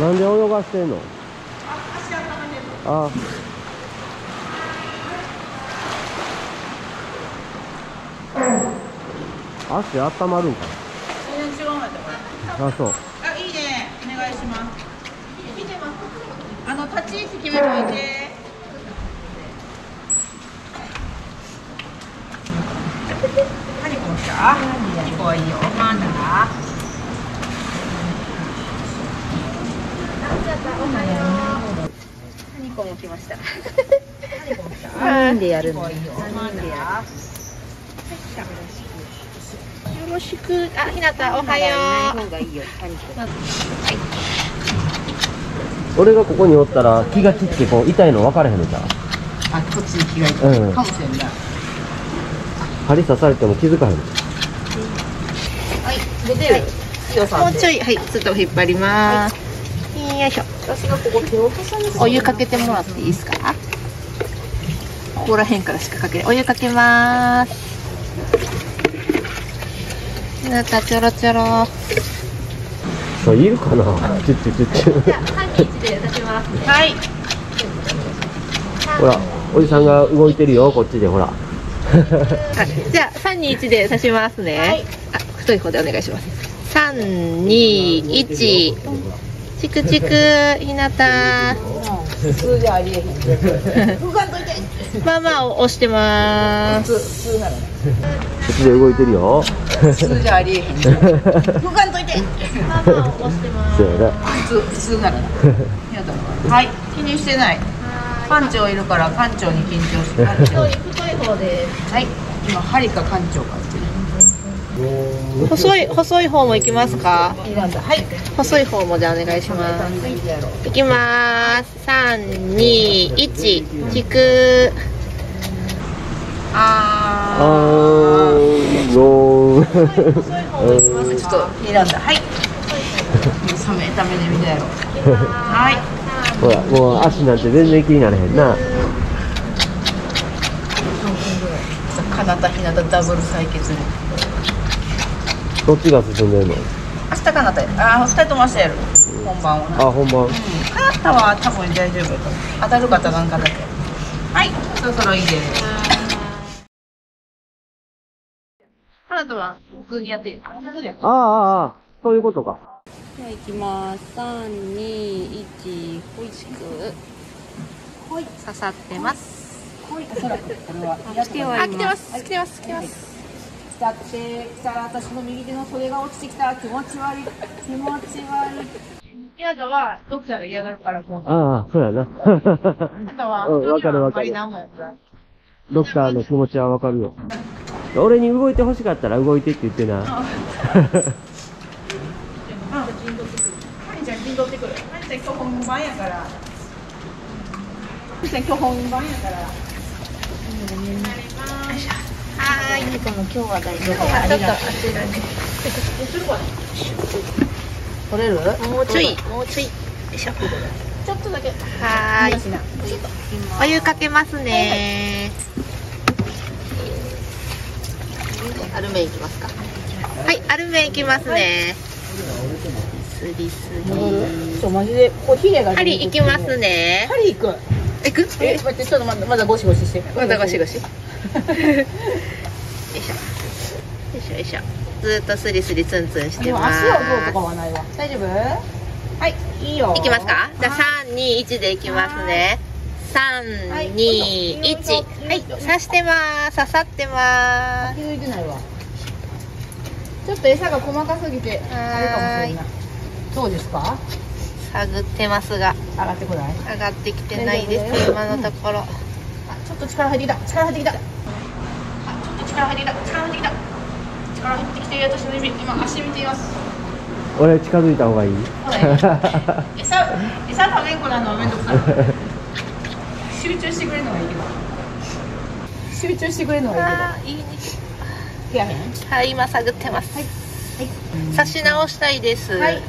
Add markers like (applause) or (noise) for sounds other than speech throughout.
なんで泳がしてんの？あ足温めてるあ。足温まるんか？あそう。あいいね。お願いします。あの立ち位置決めといて。何この来た何こはいいよなんだ何個も来ました？何人でやるの。こいいよ3人でやよる。よろしく。あ、ひなた、おはよう。方がいいよ。俺がここにおったら気が散ってこう痛いの分からへんのじゃんあこっちに着替えてうんかもしれんな針刺されても気づかへんはい、出てる。もうちょい、はい、ちょっと引っ張ります。よいしょ。私がここ手を挟みお湯かけてもらっていいですか？ここら辺からしかかけない。お湯かけます。ひなた、ちょろちょろ。そういるかな？チュッチュチュッチュじゃあ、3、2、1で出します。はいほらおじさんが動いてるよこっちでほらはいじゃあ、3、2、1で刺しますね。あ、太い方でお願いします。3、2、1。チクチク、ひなた。普通じゃありえへん。動かん。といてまあまあ、押してます。普通なのねこっちで動いてるよ普通じゃありえへん。動かん。といてまあまあ、押してます。普通普通なのやだはい気にしてない館長いるから館長に緊張して館長太い方ではい今針か館長かっていう細い、細い方も行きますか？はい。細い方もじゃあお願いします。いきます。3、2、1。引く。ああー。ゴーーちょっと選ん。だ。はい。冷めた目で見たやろはいほらもう足なんて全然気になれへんな。かなたひなたダブル採血どっちが進んでるの？明日かなあー二人とも明日やる。本番はな。あ本番。うん。かなたは多分大丈夫やと思う。当たるか当たらんかだけ。はい。そろそろいいです。あなたは普通にやっていいですかあああああそういうことか。じゃあ行きます。三二一ホイック。ほい。刺さってます。これは。あ来てはいます。来てます。来てます。来たって来たら私の右手の袖が落ちてきたら気持ち悪い。気持ち悪い。嫌だはドクターが嫌がるからもう。ああそうやな。あとはうんわかるわかる。ドクターの気持ちはわかるよ。俺に動いてほしかったら動いてって言ってな。ちゃん陣取ってくる。ハニちゃん今日本番やから。ハニちゃん今日本番やからはい。でも今日は大丈夫。ちょっとあちらに取れる？もうちょい、もうちょい。よいしょ。ちょっとだけはーい。お湯かけますね。アルメいきますか。はい、アルメいきますね。すりすり。ちょマジでこうヒレが針いきますね。針行くいく？え待ってちょっとまだまだゴシゴシしてまだゴシゴシ。(laughs) よいしょ。よいしょよいしょ。ずーっとスリスリツンツンしてまでも足をどうとかす。はないわ大丈夫？はいいいよいきますか？じゃあ3、2、1でいきますね。3、2、1。はい、刺してます。刺さってます。ちょっと餌が細かすぎてあれかもしれんなそうですか？探ってますが、上がってこない？上がってきてないです、今のところ。あちょっと力入ってきた力入ってきたあちょっと力入ってきた力入ってきた力入って私の指今足見ています。俺近づいた方がいい？餌 (laughs) 餌食べんこなのはめんどくさい。集中してくれるのがいいけど。集中してくれるのがいいあーいいやへん。はい、今探ってます。刺し直したいです。はい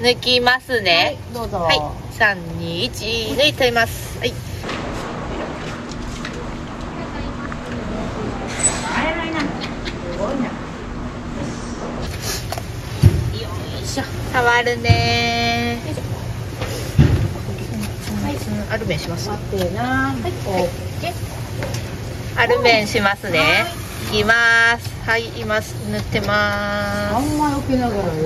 抜きますね。どうぞ。はい、三二一抜いています。はい。あやらいなんだすごいなよい。しょ。触るねでアルメンしますアルメンしますねいきますはい今塗ってまあん。ま避けながらよ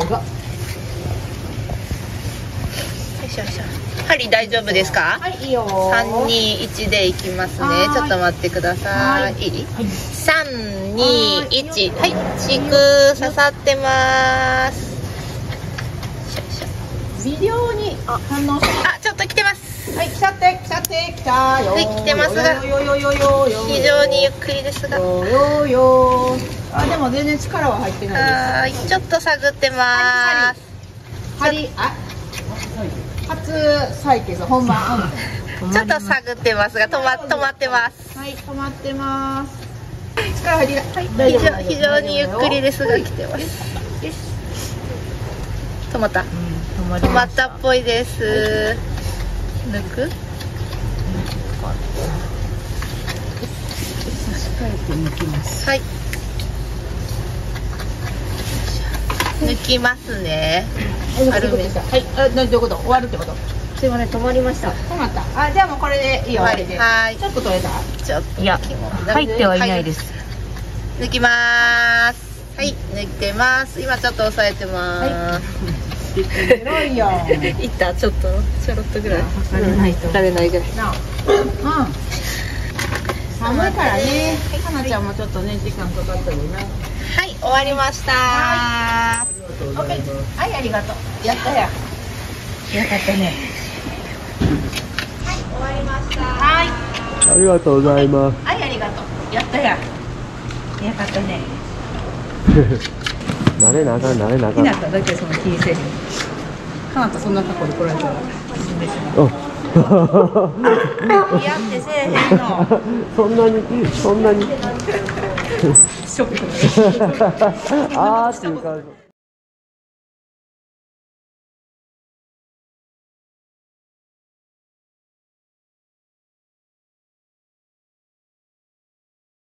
いしょよいしょ針大丈夫ですかはいいいよ三二一でいきますねちょっと待ってくださはいいいいはい三二一はいチク刺さってます微量に反応してあちょっと来てます。はい来ちゃって来ちゃって来たよ。はい来てます。がよよよよよよ非常にゆっくりですが。よよよあでも全然力は入ってないです。ちょっと探ってます。針あ初採血本番。う (laughs) んちょっと探ってますが止ま止まってます。はい止まってます。力入りだ。はい非常非常にゆっくりですが来てます。止まった止ま止まったっぽいです。抜く。差し替えて抜きますはい抜きますねあるめはい。あどういうこと？終わるってこと？すいません止まりました。止まった。あじゃあもうこれでいいよ。はい。ちょっと取れた？ちょっと。いや入ってはいないです。す。抜きます。はい。抜いてます。今ちょっと押さえてます、広いよい、ったちょっとちょろっとぐらい。測れないと。測れないぐらい。なあうん。寒いからね。かなちゃんもちょっとね時間かかったよな。はい終わりました。オッケーはいありがとう。やったやよかったね。終わりました。はい。ありがとうございます。はいありがとう。やったやよかったね (laughs) 慣れなあかん、慣れなあかん。ひなただけその気にせえへんかなたそんな格好で来られたら死んでしまうおやってせえへんのそんなに、そんなに。(laughs) (laughs) ショックあーっていう感じ。